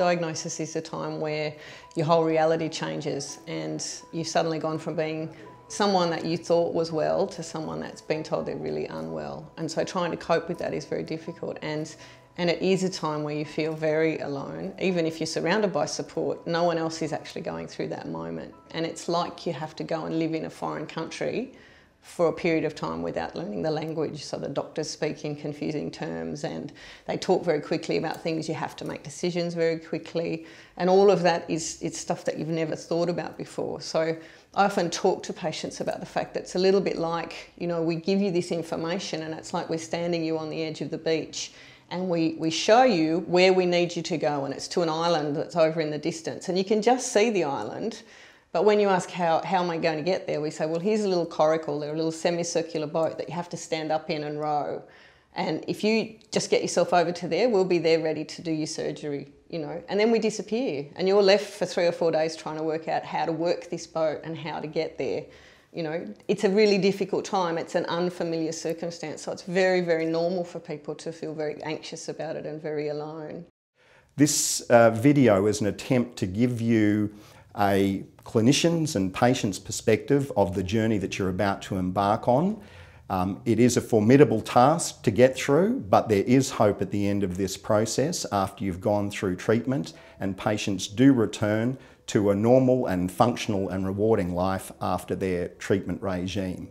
Diagnosis is a time where your whole reality changes and you've suddenly gone from being someone that you thought was well to someone that's been told they're really unwell. And so trying to cope with that is very difficult. And and it is a time where you feel very alone. Even if you're surrounded by support, no one else is actually going through that moment. And it's like you have to go and live in a foreign country for a period of time without learning the language. So the doctors speak in confusing terms and they talk very quickly about things. You have to make decisions very quickly. And all of that is it's stuff that you've never thought about before. So I often talk to patients about the fact that it's a little bit like, you know, we give you this information and it's like we're standing you on the edge of the beach and we, we show you where we need you to go and it's to an island that's over in the distance and you can just see the island but when you ask how, how am I going to get there we say well here's a little coracle or a little semicircular boat that you have to stand up in and row and if you just get yourself over to there we'll be there ready to do your surgery you know and then we disappear and you're left for three or four days trying to work out how to work this boat and how to get there you know, it's a really difficult time. It's an unfamiliar circumstance. So it's very, very normal for people to feel very anxious about it and very alone. This uh, video is an attempt to give you a clinician's and patient's perspective of the journey that you're about to embark on. Um, it is a formidable task to get through, but there is hope at the end of this process after you've gone through treatment and patients do return to a normal and functional and rewarding life after their treatment regime.